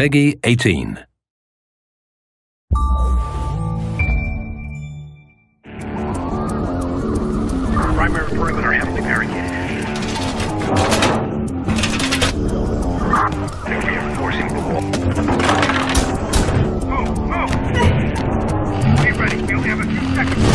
Peggy 18. Primary perimeter heavily barricaded. They're reinforcing the wall. Move, move! Be ready, we only have a few seconds.